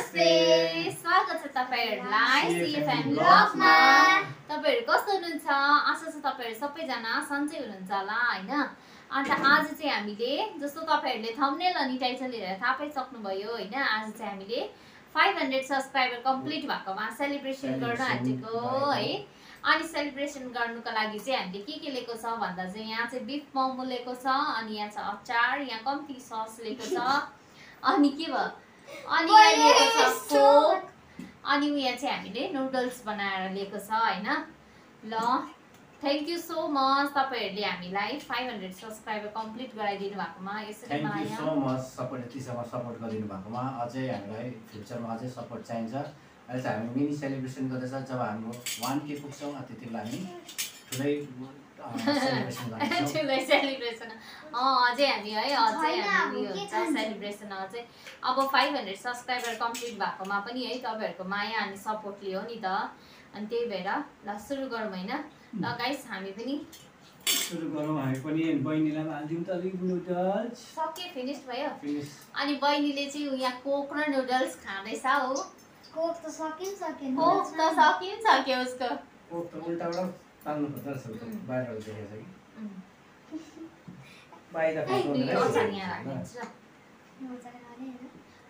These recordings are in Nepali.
नमस्ते। स्वागत छ तपाईँहरूलाई। सिएफएम ब्लगमा तपाईँहरू कस्तो हुनुहुन्छ? आशा छ तपाईँहरू सबैजना सन्चै हुनुहुन्छ होला होइन? अन्त आज चाहिँ हामीले जस्तो तपाईँहरूले थम्नेल अनि टाइटल हेरेर थाहा पाइसक्नुभयो होइन? आज चाहिँ हामीले फाइभ हन्ड्रेड सब्सक्राइबर कम्प्लिट भएकोमा सेलिब्रेसन गर्न आँटेको है? अनि सेलिब्रेसन गर्नुको लागि चाहिँ हामीले के के लिएको छ भन्दा चाहिँ यहाँ चाहिँ बिफ मोमो लिएको छ अनि यहाँ छ अचार यहाँ कम्ती सस लिएको छ। अनि के भयो? अनि लिएको छ कोक। अनि यहाँ चाहिँ हामीले नुडल्स बनाएर लिएको छ होइन? ल थ्याङ्क यू सो मच तपाईँहरूले हामीलाई फाइभ हन्ड्रेड सब्सक्राइबर कम्प्लिट गराइदिनु भएकोमा। यसरी सो मच सपोर्ट यतिसम्म सपोर्ट गरिदिनु भएकोमा। अझै हामीलाई फ्युचरमा अझै सपोर्ट चाहिन्छ। अहिले चाहिँ हामी मिनी सेलिब्रेसन गर्दैछ। जब हाम्रो वान के पुग्छौँ त्यति बेला हामी ठुलै ठुलै सेलिब्रेसन। अझै हामी है अझै हामी हुन्छ? सेलिब्रेसन अझै। अब फाइभ हन्ड्रेड सब्सक्राइबर कम्प्लिट भएकोमा पनि है तपाईँहरूको माया अनि सपोर्ट लियो नि त। अनि त्यही भएर ल सुरु गरौँ होइन? ल गाइस हामी पनि सुरु गरौँ हामी पनि बहिनीलाई हालिदिउँ त अलिक नुडल्स सके फिनिस भयो। अनि बहिनीले चाहिँ यहाँ कोक र नुडल्स खाँदैछ हो। कोक त सकिन सकेन। कोक त सकिन्छ के उसको। कोक त उल्टाबाट रहेछ उता उम्. बाहिरबाट देखेको छ कि. बाहिर?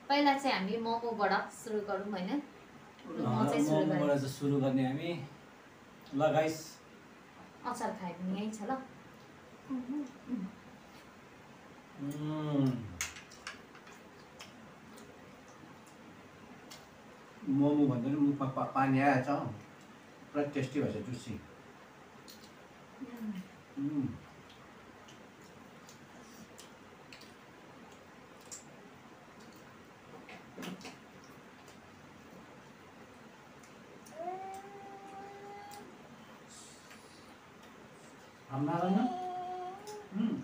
पहिला चाहिँ हामी मोमोबाट सुरु गरौँ होइन? म चाहिँ सुरु मोमोबाट गर्ने हामी। ल गाइस अचार खाए पनि यहीँ छ ल। मोमो भन्दा पनि मुखमा पानी आएछ। पुरा टेस्टी भएछ जुसी। हाम्रो आएन? उम्.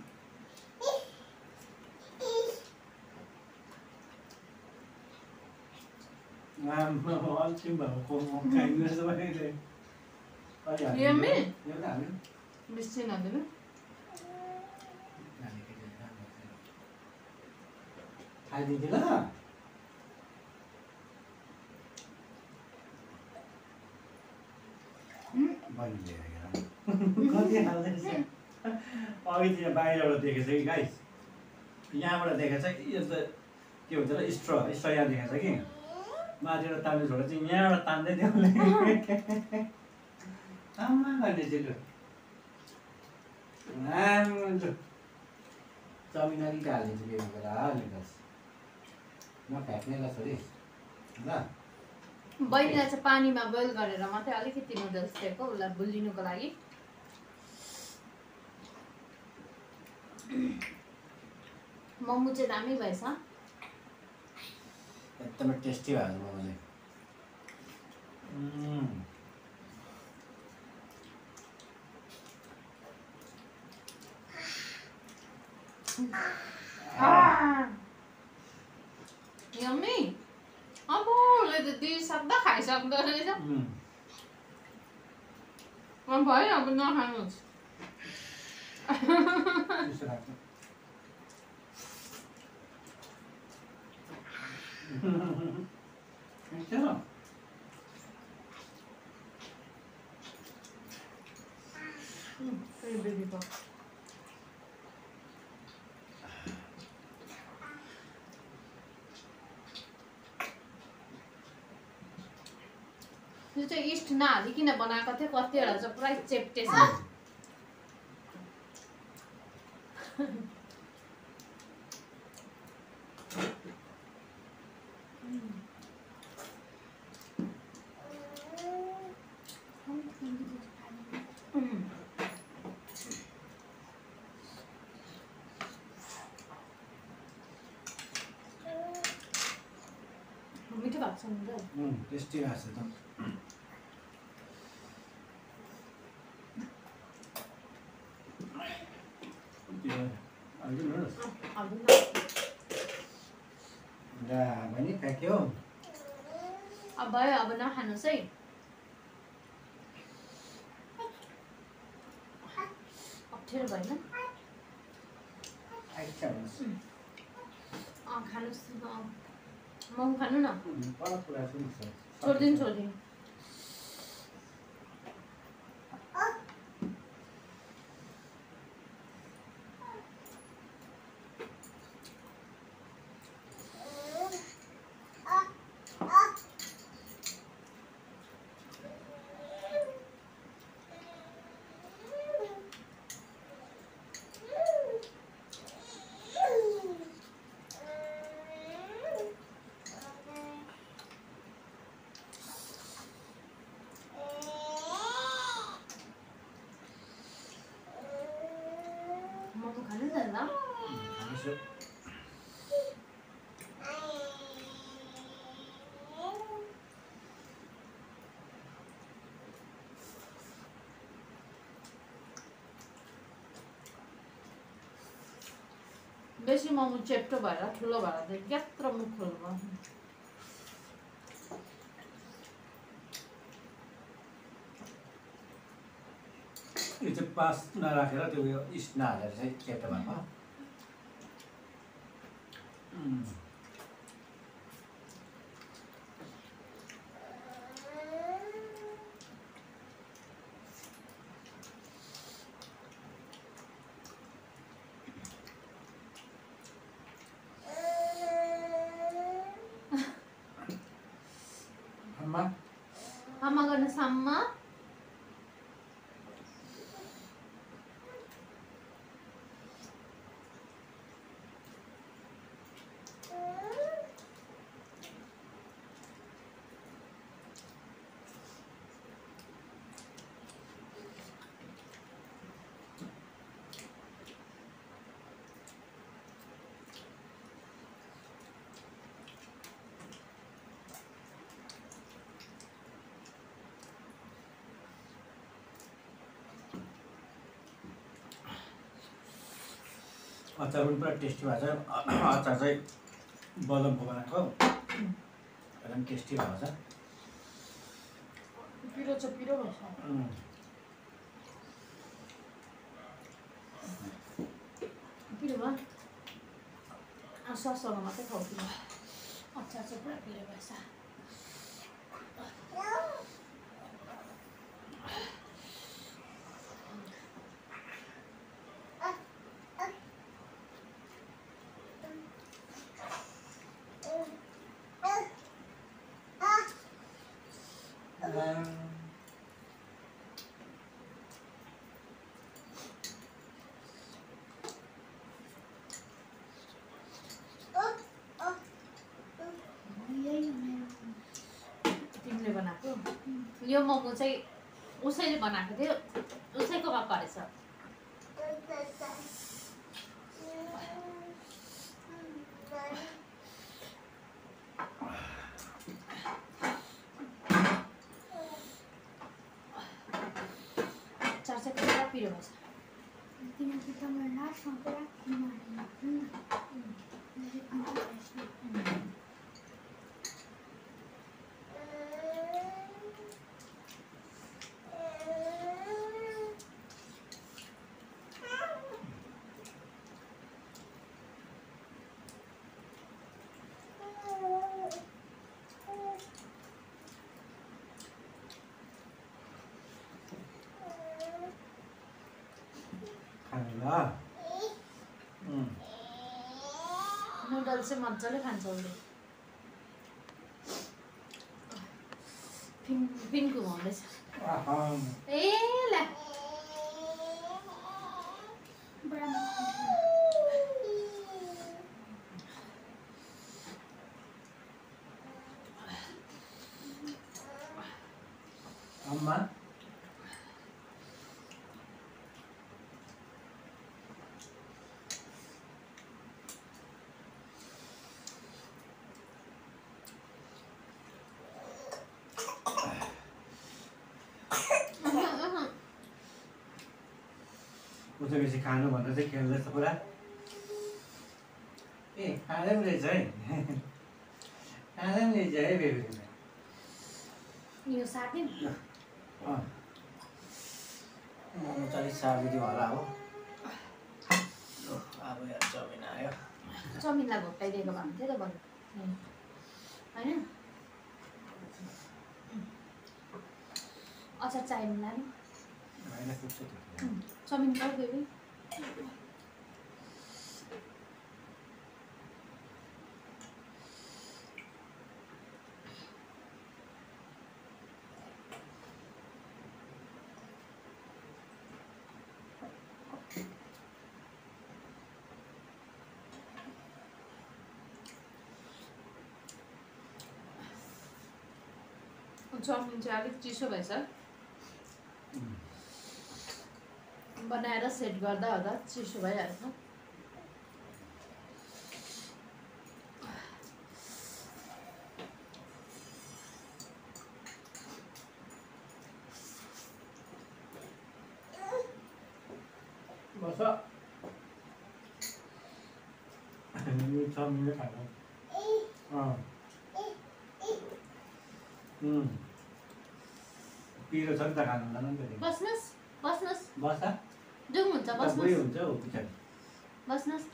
आम्मा, अन्तिम भएको मोमो खाइदिनुहोस् तपाईँले अलि हालिदिनु। यम्मी? एउटा हाल्नु। बेसी नदिनु खाइदिन्छु ल बहिनीले हेरेर कति चाहिँ बाहिरबाट देखेको छ कि गाइस यहाँबाट देखेको छ यो त के भन्छ र स्ट्र स्ट्र यहाँ देखेको छ कि? माथिबाट तान्ने छोडेर चाहिँ यहाँबाट तान्दै थियो। आमा लु चाउमिन अलिकति हालिदिन्छु बेबी बेला अलिक बस नफ्याँक्ने ल छोरी ल। बहिनीलाई चाहिँ पानीमा बोइल गरेर मात्रै अलिकति नुडल्स दिएको उसलाई बुलिनुको लागि। मोमो चाहिँ दामी भएछ एकदमै टेस्टी भएको मोमो चाहिँ. यम्मी अब उसले त दुई सक्दा खाइसक्दो रहेछ उम्. अब भयो अब नखानुहोस् त्यस्तो लाग्छ खान्छ? फेरि बेबीको यो चाहिँ इस्ट नहालिकन बनाएको थियो कतिवटा चाहिँ पुरै चेप्टे छ उम्. नि त टेस्टी भएको छ त अब भयो अब नखानुहोस् है अप्ठ्यारो भएन खानुहोस् मोमो खानु न? पुरा नि सर छोडिदिनु छोडिदिनु मोमो खानु न ल खानेछु बेसी मोमो चेप्टो भएर ठुलो भएर चाहिँ यत्रो मुख खोल्नु चाहिँ पास नराखेर त्यो उयो इस नहालेर चाहिँ चेप्टो भएको उम्, आमा आमा गर्न साममा अचार पनि पुरा टेस्टी भएको छ। अचार चाहिँ बदमको बनाएको एकदम टेस्टी भएको छ। पिरो पिरो मात्रै अचार चाहिँ पुरा पिरो भएछ। तिमीले बनाएको? यो मोमो चाहिँ उसैले बनाएको थियो। उसैको बापा रहेछ अचार चाहिँ पुरा पिरो भएछ किनकि तपाईँ लास्टमा पुरा किमा हाल्नु नि त अन्त त्यसमा खानु ल उम्, नुडल्स चाहिँ मजाले खान्छ उसले पिन पिन घुमाउँदैछ ए ल्या चाहिँ बेसी खानु भनेर चाहिँ खेल्दैछ पुरा। ए खाँदै पनि रहेछ है। खाँदै पनि रहेछ है बेबीले यो साथी अँ। मोमो चाहिँ अलिक सारिदियो होला हो। अब यहाँ चमिन आयो। चमिनलाई घोप्टाइदिएको भए हुन्थ्यो त बरु। होइन? अचार भने लानु भाइलाई पुग्छ त्यो चाउमिन खाऊ बेबी चाउमिन चाहिँ अलिक चिसो भएछ बनाएर सेट गर्दा ओर्दा चिसो भइहाल्छ। बस। यो चाउमिन खानु। अँ। उम्. पिरो छ नि त खानु हुँदैन नि त बस्नुहोस् बस्नुहोस्। बस। जाउँ हुन्छ बस्नुहोस्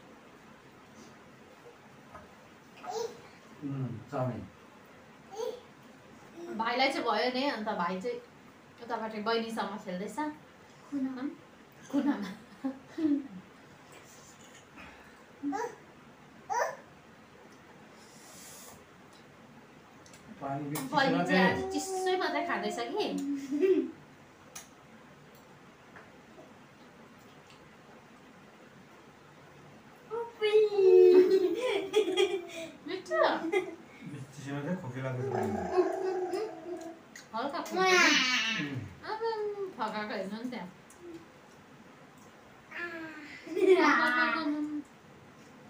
भाइलाई चाहिँ भयो नि अन्त भाइ चाहिँ उताबाट बहिनीसँग खेल्दैछ खुना कुनामा पानी बेसी बहिनी छ चाहिँ चाहिँ आज चिसै मात्रै खाँदैछ कि लाग्दैछ हल्का. अब फकाएको हेर्नु नि त्यहाँ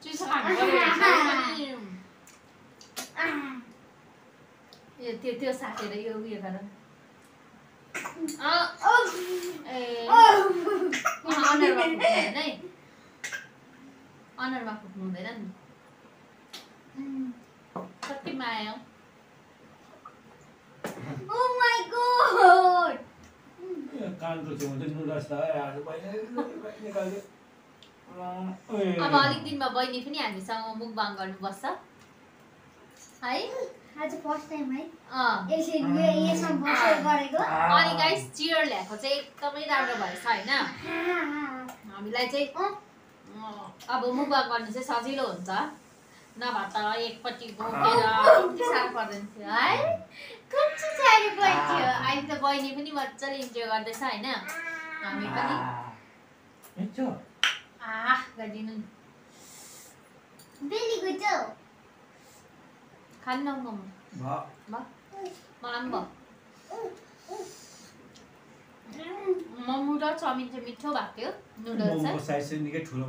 चिसो यो त्यो त्यो साटेर यो उयो गर ए अनुहारमा फुक्नु हुँदैन नि कति माया कानको छेउमा चाहिँ नुडल्स त आज बहिनी निकाल्यो अब अलिक दिनमा बहिनी पनि हामीसँग मुखबाङ गर्नु बस्छ है? आज फर्स्ट टाइम है। अँ। यसरी यो यसमा बसेर गरेको। अनि गाइस चियर ल्याएको चाहिँ एकदमै राम्रो भएछ होइन? हामीलाई चाहिँ अब मुखबाङ गर्नु चाहिँ सजिलो हुन्छ। नभए त एकपट्टि बोकेर कति साह्रो पर्दैन थियो है कति साह्रो पर्थ्यो अहिले त बहिनी पनि मजाले इन्जोय गर्दैछ होइन हामी पनि आह गरिदिनु नि। बेलीको चाहिँ खानु न मोमो भयो मलाई पनि भयो मोमो र चाउमिन चाहिँ मिठो भएको थियो नुडल्स मोमोको चाहिँ साइज चाहिँ निकै ठुलो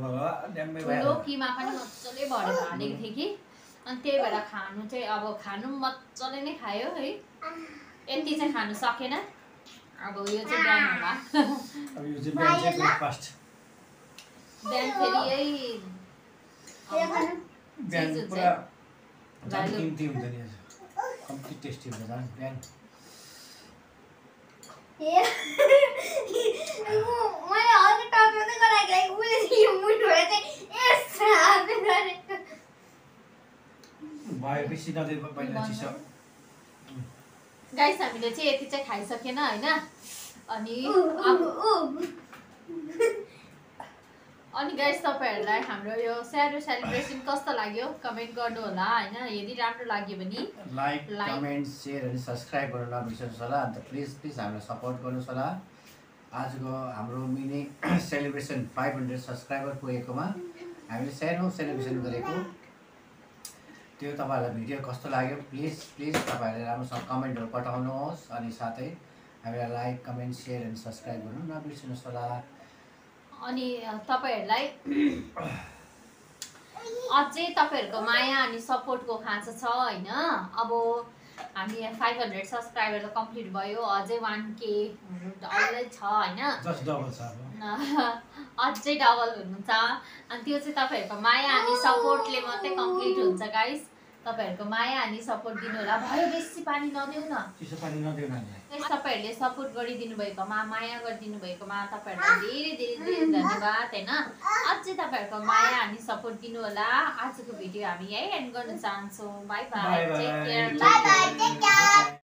किमा पनि मजाले भरेर हालेको थिएँ कि अनि त्यही भएर खानु चाहिँ अब खानु पनि मजाले नै खायो है यति चाहिँ खानु सकेन अब यो चाहिँ बिहान होला बिहान फेरि यही हुन्छ नि टेस्टी हुन्छ झन् बिहान गाइस हामीले चाहिँ यति चाहिँ खाइसकेन होइन अनि अब। अनि गाइस तपाईँहरूलाई हाम्रो यो स्याडो सेलिब्रेसन कस्तो लाग्यो? कमेन्ट गर्नु होला होइन? यदि राम्रो लाग्यो भने लाइक. कमेन्ट सेयर अनि सब्सक्राइब गर्न नबिर्सनुहोस् होला। अन्त प्लिज प्लिज हामीलाई सपोर्ट गर्नुहोस् होला। आजको हाम्रो mini celebration five hundred subscriber पुगेकोमा हामीले सानो सेलिब्रेसन गरेको। त्यो तपाईँहरूलाई भिडियो कस्तो लाग्यो? प्लिज प्लिज तपाईँहरूले राम्रोसँग कमेन्टहरू पठाउनुहोस् अनि साथै हामीलाई लाइक कमेन्ट सेयर अनि सब्सक्राइब गर्नु नबिर्सिनुहोस् होला। अनि तपाईँहरूलाई अझै तपाईँहरूको माया अनि सपोर्टको खाँचो छ होइन? अब हामी फाइभ हन्ड्रेड सब्सक्राइबर त कम्प्लिट भयो अझै वान के डल्लै छ होइन? अझै डबल हुनुहुन्छ। अनि त्यो चाहिँ तपाईँहरूको माया अनि सपोर्टले मात्रै कम्प्लिट हुन्छ गाइस तपाईँहरूको माया अनि सपोर्ट दिनु होला भयो बेसी पानी नदेऊ न। चिसो पानी नदेऊ नानीलाई Guys, तपाईँहरूले सपोर्ट गरिदिनु भएकोमा माया गरिदिनु भएकोमा तपाईँहरूलाई धेरै धेरै धेरै धन्यवाद होइन? अझै तपाईँहरूको माया अनि सपोर्ट दिनु होला आजको भिडियो हामी यही एन्ड गर्न चाहन्छौँ। Bye bye. Take care.